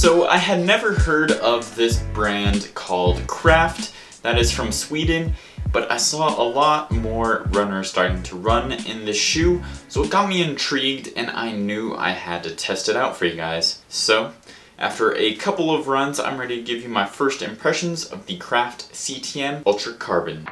So I had never heard of this brand called Craft that is from Sweden but I saw a lot more runners starting to run in this shoe, so it got me intrigued and I knew I had to test it out for you guys. So, after a couple of runs, I'm ready to give you my first impressions of the Craft CTM Ultra Carbon.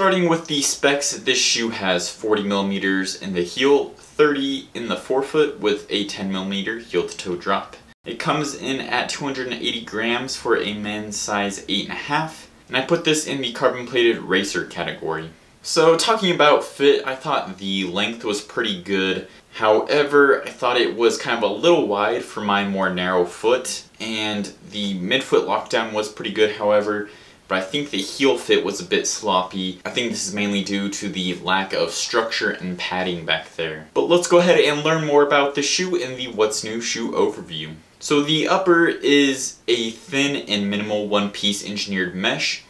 Starting with the specs, this shoe has 40 millimeters in the heel, 30 in the forefoot with a 10 millimeter heel to toe drop. It comes in at 280 grams for a men's size 8.5, and I put this in the carbon plated racer category. So talking about fit, I thought the length was pretty good. However, I thought it was kind of a little wide for my more narrow foot, and the midfoot lockdown was pretty good, however, but I think the heel fit was a bit sloppy. I think this is mainly due to the lack of structure and padding back there. But let's go ahead and learn more about the shoe in the What's New shoe overview. So the upper is a thin and minimal one-piece engineered mesh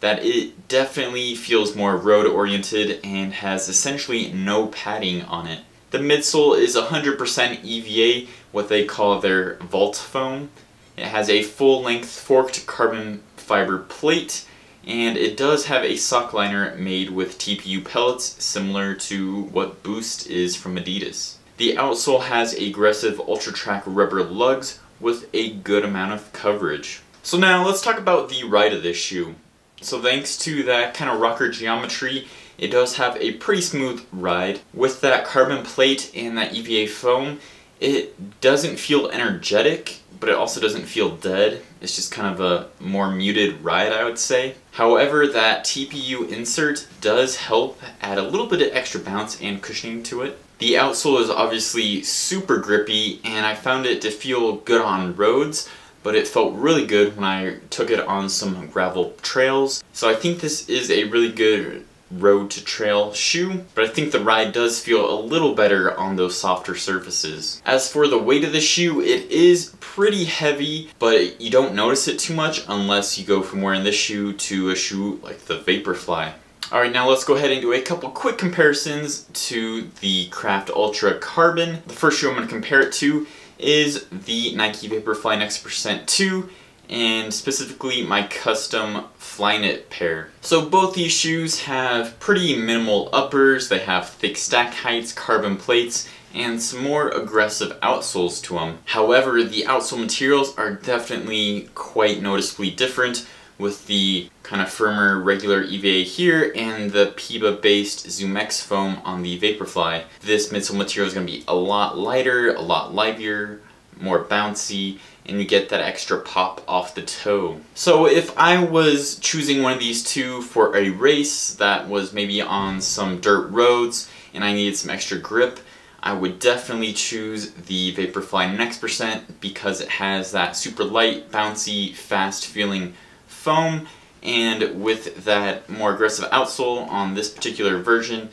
that it definitely feels more road oriented and has essentially no padding on it. The midsole is 100% EVA, what they call their vault foam. It has a full-length forked carbon fiber plate and it does have a sock liner made with TPU pellets similar to what Boost is from Adidas. The outsole has aggressive Ultra Track rubber lugs with a good amount of coverage. So now let's talk about the ride of this shoe. So thanks to that kind of rocker geometry, it does have a pretty smooth ride. With that carbon plate and that EVA foam, it doesn't feel energetic, but it also doesn't feel dead. It's just kind of a more muted ride, I would say. However, that TPU insert does help add a little bit of extra bounce and cushioning to it. The outsole is obviously super grippy, and I found it to feel good on roads, but it felt really good when I took it on some gravel trails. So I think this is a really good road to trail shoe, but I think the ride does feel a little better on those softer surfaces. As for the weight of the shoe, it is pretty heavy, but you don't notice it too much unless you go from wearing this shoe to a shoe like the Vaporfly. Alright, now let's go ahead and do a couple quick comparisons to the Craft Ultra Carbon. The first shoe I'm going to compare it to is the Nike Vaporfly Next Percent 2 and specifically my custom Flyknit pair. So both these shoes have pretty minimal uppers, they have thick stack heights, carbon plates, and some more aggressive outsoles to them. However, the outsole materials are definitely quite noticeably different with the kind of firmer regular EVA here and the PEBA based ZoomX foam on the Vaporfly. This midsole material is going to be a lot lighter, a lot livelier, more bouncy, and you get that extra pop off the toe. So if I was choosing one of these two for a race that was maybe on some dirt roads and I needed some extra grip, I would definitely choose the Vaporfly Next Percent because it has that super light, bouncy, fast feeling foam and with that more aggressive outsole on this particular version,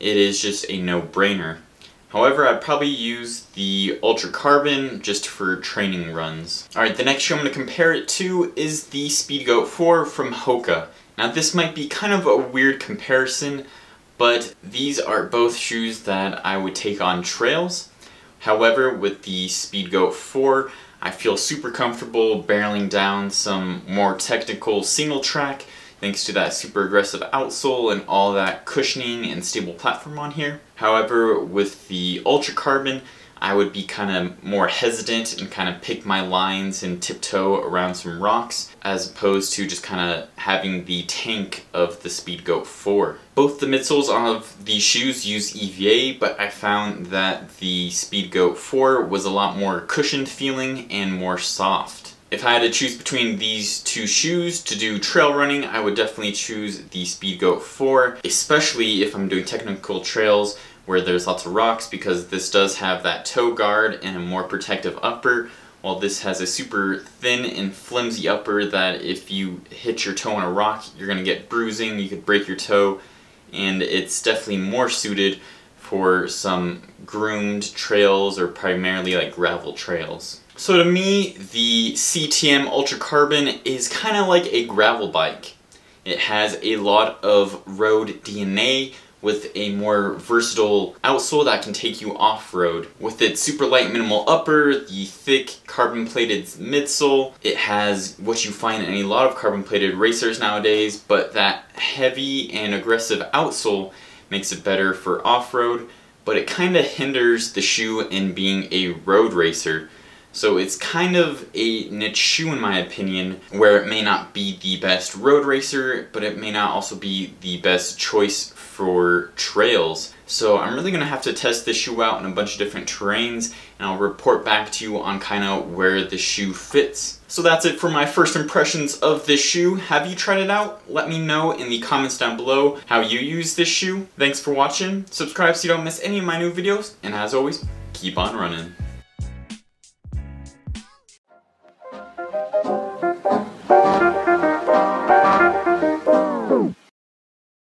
it is just a no-brainer. However, I'd probably use the Ultra Carbon just for training runs. Alright, the next shoe I'm going to compare it to is the Speedgoat 4 from Hoka. Now this might be kind of a weird comparison, but these are both shoes that I would take on trails. However, with the Speedgoat 4, I feel super comfortable barreling down some more technical single track thanks to that super aggressive outsole and all that cushioning and stable platform on here. However, with the Ultra Carbon, I would be kind of more hesitant and kind of pick my lines and tiptoe around some rocks as opposed to just kind of having the tank of the Speedgoat 4. Both the midsoles of these shoes use EVA, but I found that the Speedgoat 4 was a lot more cushioned feeling and more soft. If I had to choose between these two shoes to do trail running, I would definitely choose the Speedgoat 4, especially if I'm doing technical trails where there's lots of rocks because this does have that toe guard and a more protective upper, while this has a super thin and flimsy upper that if you hit your toe on a rock, you're going to get bruising, you could break your toe, and it's definitely more suited for some groomed trails or primarily like gravel trails. So to me, the CTM Ultra Carbon is kind of like a gravel bike. It has a lot of road DNA with a more versatile outsole that can take you off-road. With its super light minimal upper, the thick carbon plated midsole, it has what you find in a lot of carbon plated racers nowadays, but that heavy and aggressive outsole makes it better for off-road, but it kind of hinders the shoe in being a road racer. So it's kind of a niche shoe in my opinion, where it may not be the best road racer, but it may not also be the best choice for trails. So I'm really going to have to test this shoe out in a bunch of different terrains and I'll report back to you on kind of where the shoe fits. So that's it for my first impressions of this shoe. Have you tried it out? Let me know in the comments down below how you use this shoe. Thanks for watching. Subscribe so you don't miss any of my new videos. And as always, keep on running.